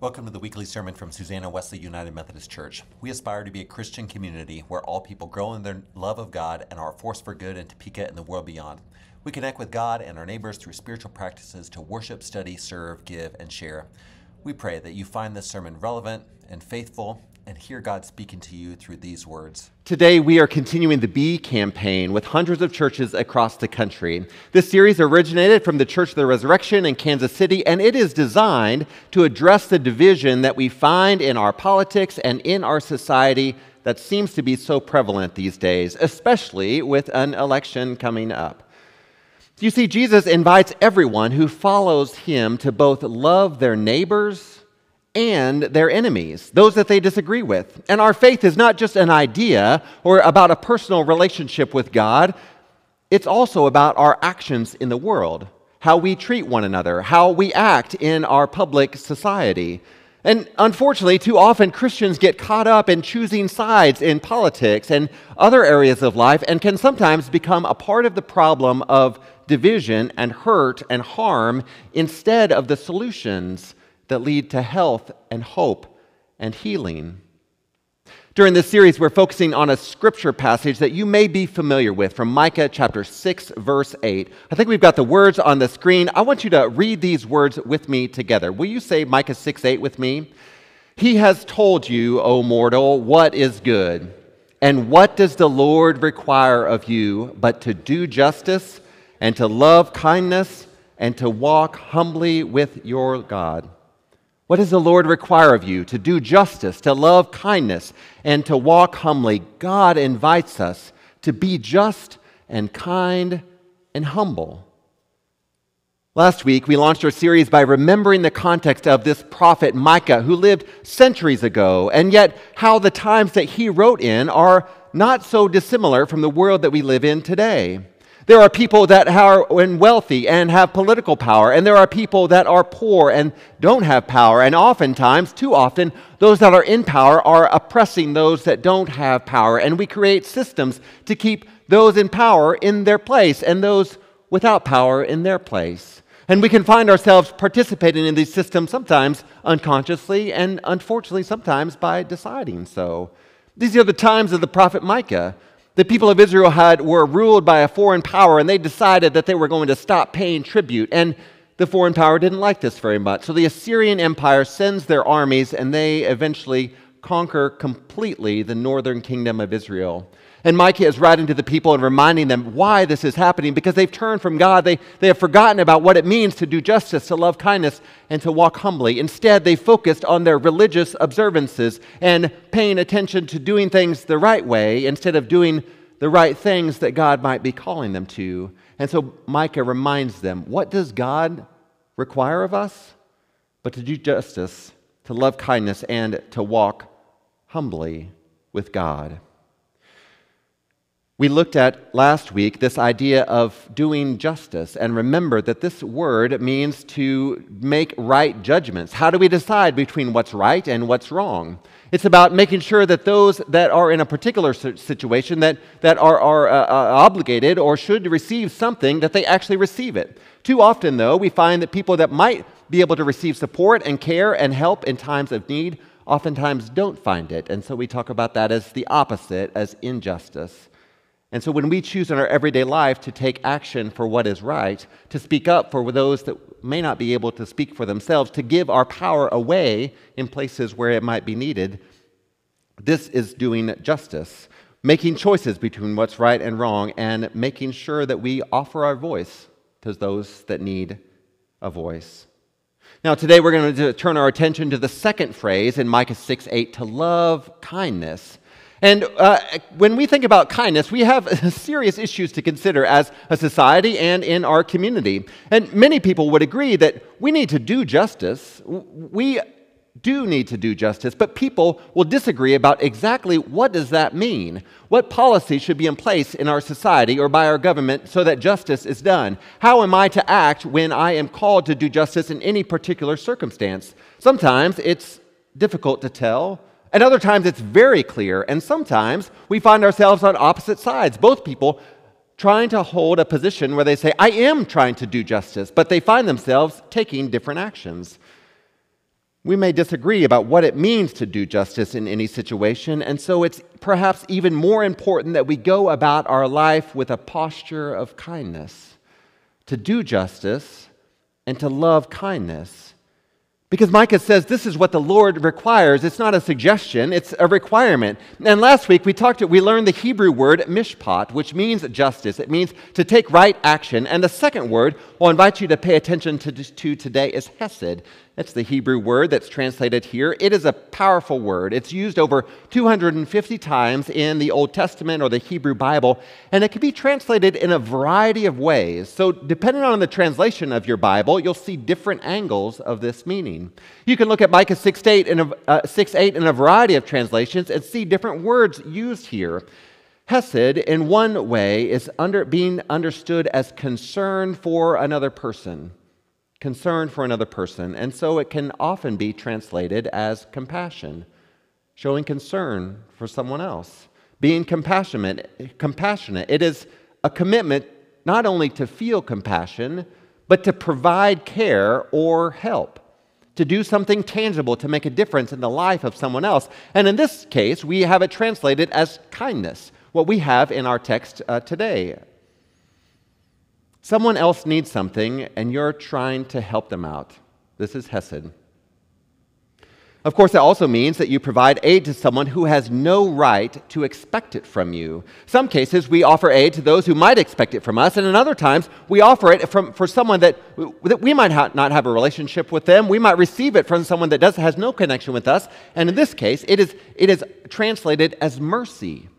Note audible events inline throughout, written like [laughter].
Welcome to the weekly sermon from Susanna Wesley United Methodist Church. We aspire to be a Christian community where all people grow in their love of God and are a force for good in Topeka and the world beyond. We connect with God and our neighbors through spiritual practices to worship, study, serve, give, and share. We pray that you find this sermon relevant and faithful and hear God speaking to you through these words. Today, we are continuing the Be campaign with hundreds of churches across the country. This series originated from the Church of the Resurrection in Kansas City, and it is designed to address the division that we find in our politics and in our society that seems to be so prevalent these days, especially with an election coming up. You see, Jesus invites everyone who follows him to both love their neighbors and their enemies, those that they disagree with. And our faith is not just an idea or about a personal relationship with God, it's also about our actions in the world, how we treat one another, how we act in our public society. And unfortunately, too often Christians get caught up in choosing sides in politics and other areas of life and can sometimes become a part of the problem of division and hurt and harm instead of the solutions that lead to health and hope and healing. During this series, we're focusing on a scripture passage that you may be familiar with from Micah chapter 6, verse 8. I think we've got the words on the screen. I want you to read these words with me together. Will you say Micah 6, 8 with me? He has told you, O mortal, what is good. And what does the Lord require of you but to do justice and to love kindness and to walk humbly with your God? What does the Lord require of you? To do justice, to love kindness, and to walk humbly. God invites us to be just and kind and humble. Last week, we launched our series by remembering the context of this prophet Micah, who lived centuries ago, and yet how the times that he wrote in are not so dissimilar from the world that we live in today. There are people that are wealthy and have political power, and there are people that are poor and don't have power. And oftentimes, too often, those that are in power are oppressing those that don't have power. And we create systems to keep those in power in their place and those without power in their place. And we can find ourselves participating in these systems sometimes unconsciously and unfortunately sometimes by deciding so. These are the times of the prophet Micah the people of Israel had, were ruled by a foreign power, and they decided that they were going to stop paying tribute. And the foreign power didn't like this very much. So the Assyrian Empire sends their armies, and they eventually conquer completely the northern kingdom of Israel. And Micah is writing to the people and reminding them why this is happening because they've turned from God. They, they have forgotten about what it means to do justice, to love kindness, and to walk humbly. Instead, they focused on their religious observances and paying attention to doing things the right way instead of doing the right things that God might be calling them to. And so Micah reminds them what does God require of us? But to do justice, to love kindness, and to walk humbly with God. We looked at last week this idea of doing justice, and remember that this word means to make right judgments. How do we decide between what's right and what's wrong? It's about making sure that those that are in a particular situation that, that are, are uh, uh, obligated or should receive something, that they actually receive it. Too often, though, we find that people that might be able to receive support and care and help in times of need oftentimes don't find it. And so we talk about that as the opposite, as injustice. And so when we choose in our everyday life to take action for what is right, to speak up for those that may not be able to speak for themselves, to give our power away in places where it might be needed, this is doing justice, making choices between what's right and wrong, and making sure that we offer our voice to those that need a voice. Now, today we're going to turn our attention to the second phrase in Micah 6 8 to love kindness. And uh, when we think about kindness, we have [laughs] serious issues to consider as a society and in our community. And many people would agree that we need to do justice. We do need to do justice, but people will disagree about exactly what does that mean? What policy should be in place in our society or by our government so that justice is done? How am I to act when I am called to do justice in any particular circumstance? Sometimes it's difficult to tell and other times it's very clear. And sometimes we find ourselves on opposite sides, both people trying to hold a position where they say, I am trying to do justice, but they find themselves taking different actions. We may disagree about what it means to do justice in any situation, and so it's perhaps even more important that we go about our life with a posture of kindness, to do justice and to love kindness. Because Micah says this is what the Lord requires. It's not a suggestion, it's a requirement. And last week we talked we learned the Hebrew word mishpat, which means justice. It means to take right action. And the second word I'll invite you to pay attention to, to today is hesed. That's the Hebrew word that's translated here. It is a powerful word. It's used over 250 times in the Old Testament or the Hebrew Bible, and it can be translated in a variety of ways. So, depending on the translation of your Bible, you'll see different angles of this meaning. You can look at Micah 6 8 in a, uh, 6, 8 in a variety of translations and see different words used here. Hesed, in one way, is under, being understood as concern for another person concern for another person, and so it can often be translated as compassion, showing concern for someone else. Being compassionate, compassionate. It is a commitment not only to feel compassion, but to provide care or help, to do something tangible to make a difference in the life of someone else. And in this case, we have it translated as kindness, what we have in our text uh, today. Someone else needs something, and you're trying to help them out. This is Hesed. Of course, that also means that you provide aid to someone who has no right to expect it from you. Some cases, we offer aid to those who might expect it from us, and in other times, we offer it from, for someone that, that we might ha- not have a relationship with them. We might receive it from someone that does, has no connection with us, and in this case, it is, it is translated as mercy.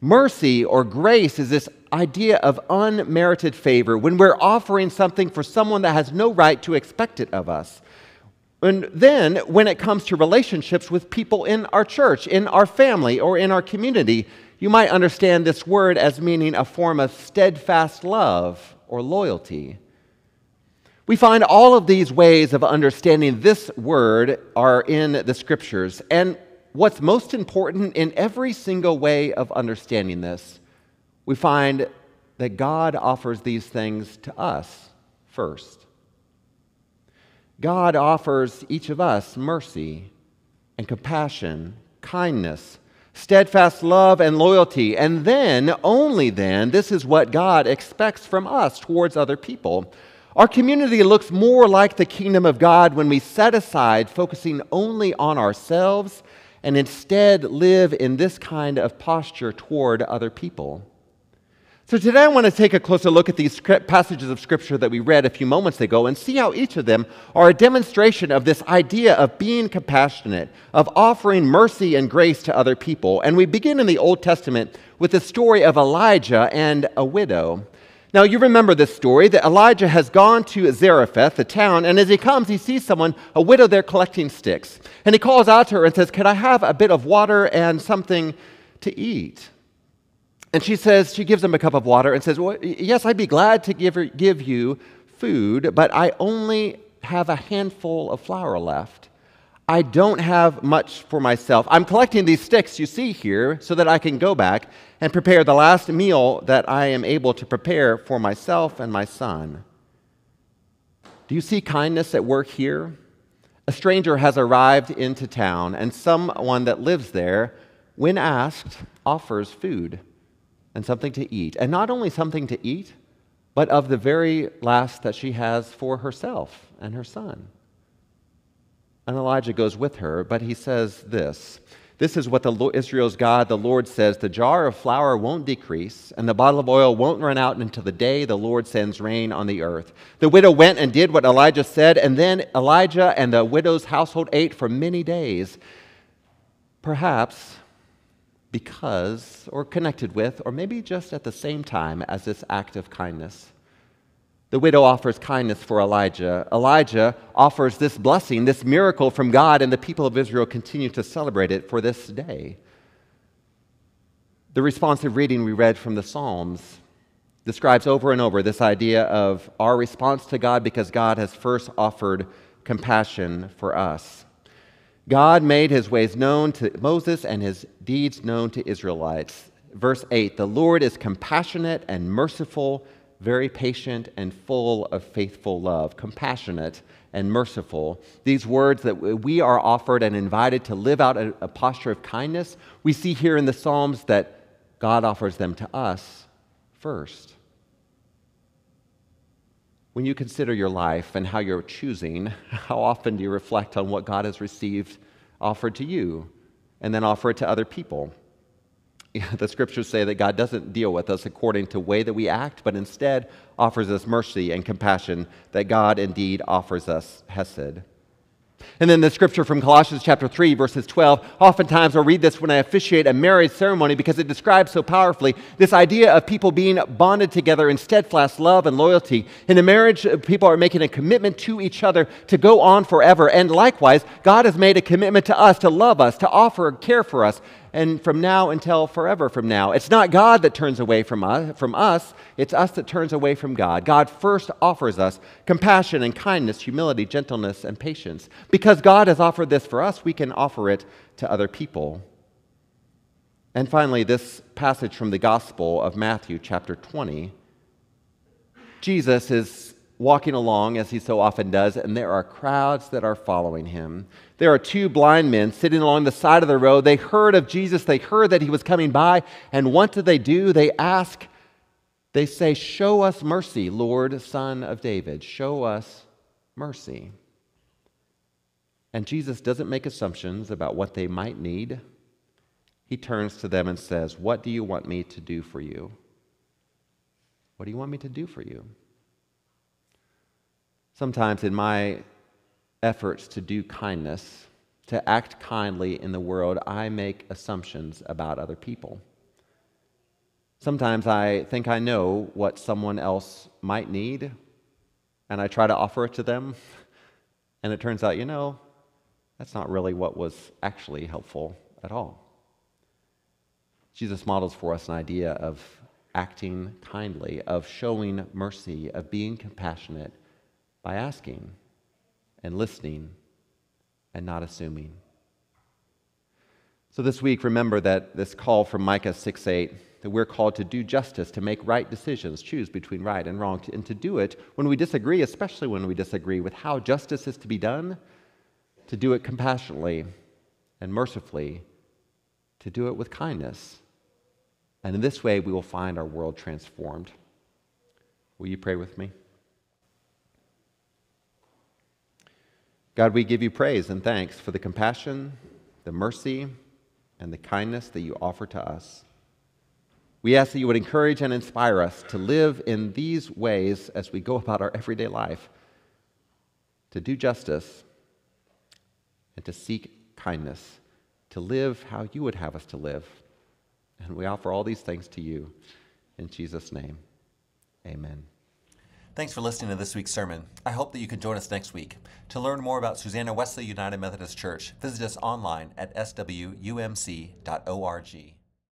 Mercy or grace is this idea of unmerited favor when we're offering something for someone that has no right to expect it of us. And then, when it comes to relationships with people in our church, in our family, or in our community, you might understand this word as meaning a form of steadfast love or loyalty. We find all of these ways of understanding this word are in the scriptures. And what's most important in every single way of understanding this, we find that God offers these things to us first. God offers each of us mercy and compassion, kindness, steadfast love and loyalty. And then, only then, this is what God expects from us towards other people. Our community looks more like the kingdom of God when we set aside focusing only on ourselves and instead live in this kind of posture toward other people. So, today I want to take a closer look at these passages of Scripture that we read a few moments ago and see how each of them are a demonstration of this idea of being compassionate, of offering mercy and grace to other people. And we begin in the Old Testament with the story of Elijah and a widow. Now, you remember this story that Elijah has gone to Zarephath, the town, and as he comes, he sees someone, a widow there collecting sticks. And he calls out to her and says, Can I have a bit of water and something to eat? And she says, She gives him a cup of water and says, well, Yes, I'd be glad to give, her, give you food, but I only have a handful of flour left. I don't have much for myself. I'm collecting these sticks you see here so that I can go back and prepare the last meal that I am able to prepare for myself and my son. Do you see kindness at work here? A stranger has arrived into town, and someone that lives there, when asked, offers food and something to eat. And not only something to eat, but of the very last that she has for herself and her son. And Elijah goes with her, but he says this This is what the Israel's God, the Lord says the jar of flour won't decrease, and the bottle of oil won't run out until the day the Lord sends rain on the earth. The widow went and did what Elijah said, and then Elijah and the widow's household ate for many days. Perhaps because, or connected with, or maybe just at the same time as this act of kindness. The widow offers kindness for Elijah. Elijah offers this blessing, this miracle from God, and the people of Israel continue to celebrate it for this day. The responsive reading we read from the Psalms describes over and over this idea of our response to God because God has first offered compassion for us. God made his ways known to Moses and his deeds known to Israelites. Verse 8 The Lord is compassionate and merciful very patient and full of faithful love, compassionate and merciful. These words that we are offered and invited to live out a, posture of kindness, we see here in the Psalms that God offers them to us first. When you consider your life and how you're choosing, how often do you reflect on what God has received offered to you and then offer it to other people? [laughs] the scriptures say that God doesn't deal with us according to way that we act, but instead offers us mercy and compassion, that God indeed offers us hesed. And then the scripture from Colossians chapter 3, verses 12. Oftentimes I'll read this when I officiate a marriage ceremony because it describes so powerfully this idea of people being bonded together in steadfast love and loyalty. In a marriage, people are making a commitment to each other to go on forever. And likewise, God has made a commitment to us to love us, to offer care for us, and from now until forever from now. It's not God that turns away from us, from us, it's us that turns away from God. God first offers us compassion and kindness, humility, gentleness, and patience. Because God has offered this for us, we can offer it to other people. And finally, this passage from the Gospel of Matthew, chapter 20. Jesus is walking along as he so often does, and there are crowds that are following him. There are two blind men sitting along the side of the road. They heard of Jesus, they heard that he was coming by, and what do they do? They ask, they say, Show us mercy, Lord, Son of David. Show us mercy. And Jesus doesn't make assumptions about what they might need. He turns to them and says, What do you want me to do for you? What do you want me to do for you? Sometimes in my efforts to do kindness, to act kindly in the world, I make assumptions about other people. Sometimes I think I know what someone else might need, and I try to offer it to them, [laughs] and it turns out, you know, that's not really what was actually helpful at all. Jesus models for us an idea of acting kindly, of showing mercy, of being compassionate, by asking and listening and not assuming. So this week, remember that this call from Micah 6 8, that we're called to do justice, to make right decisions, choose between right and wrong, and to do it when we disagree, especially when we disagree with how justice is to be done, to do it compassionately and mercifully, to do it with kindness. And in this way, we will find our world transformed. Will you pray with me? God, we give you praise and thanks for the compassion, the mercy, and the kindness that you offer to us. We ask that you would encourage and inspire us to live in these ways as we go about our everyday life, to do justice and to seek kindness, to live how you would have us to live. And we offer all these things to you. In Jesus' name, amen. Thanks for listening to this week's sermon. I hope that you can join us next week. To learn more about Susanna Wesley United Methodist Church, visit us online at swumc.org.